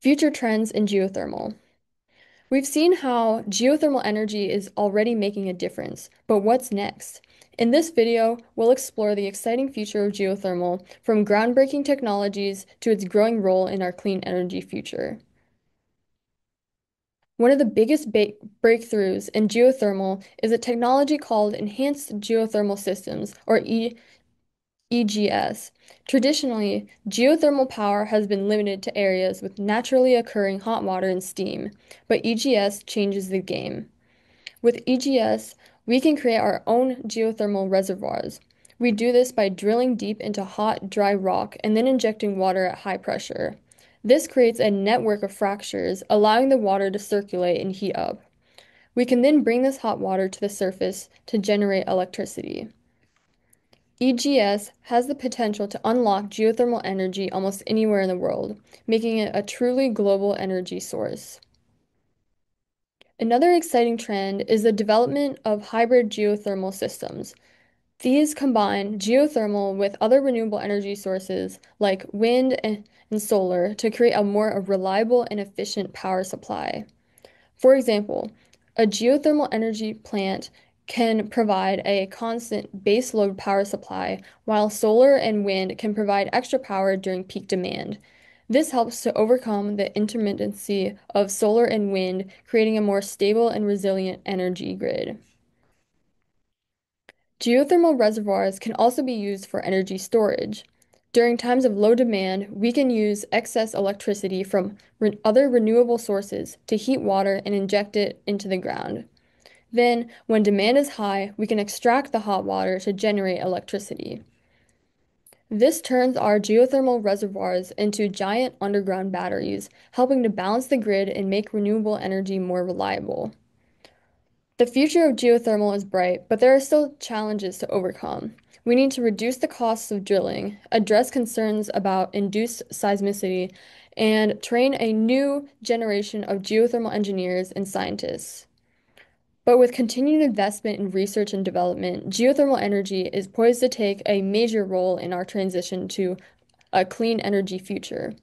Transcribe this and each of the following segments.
Future trends in geothermal. We've seen how geothermal energy is already making a difference, but what's next? In this video, we'll explore the exciting future of geothermal, from groundbreaking technologies to its growing role in our clean energy future. One of the biggest breakthroughs in geothermal is a technology called Enhanced Geothermal Systems, or e EGS. Traditionally, geothermal power has been limited to areas with naturally occurring hot water and steam, but EGS changes the game. With EGS, we can create our own geothermal reservoirs. We do this by drilling deep into hot, dry rock and then injecting water at high pressure. This creates a network of fractures, allowing the water to circulate and heat up. We can then bring this hot water to the surface to generate electricity. EGS has the potential to unlock geothermal energy almost anywhere in the world, making it a truly global energy source. Another exciting trend is the development of hybrid geothermal systems. These combine geothermal with other renewable energy sources like wind and, solar to create a more reliable and efficient power supply. For example, a geothermal energy plant can provide a constant baseload power supply, while solar and wind can provide extra power during peak demand. This helps to overcome the intermittency of solar and wind, creating a more stable and resilient energy grid. Geothermal reservoirs can also be used for energy storage. During times of low demand, we can use excess electricity from re other renewable sources to heat water and inject it into the ground. Then, when demand is high, we can extract the hot water to generate electricity. This turns our geothermal reservoirs into giant underground batteries, helping to balance the grid and make renewable energy more reliable. The future of geothermal is bright, but there are still challenges to overcome. We need to reduce the costs of drilling, address concerns about induced seismicity, and train a new generation of geothermal engineers and scientists. But with continued investment in research and development, geothermal energy is poised to take a major role in our transition to a clean energy future.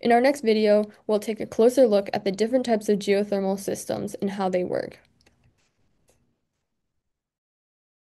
In our next video, we'll take a closer look at the different types of geothermal systems and how they work.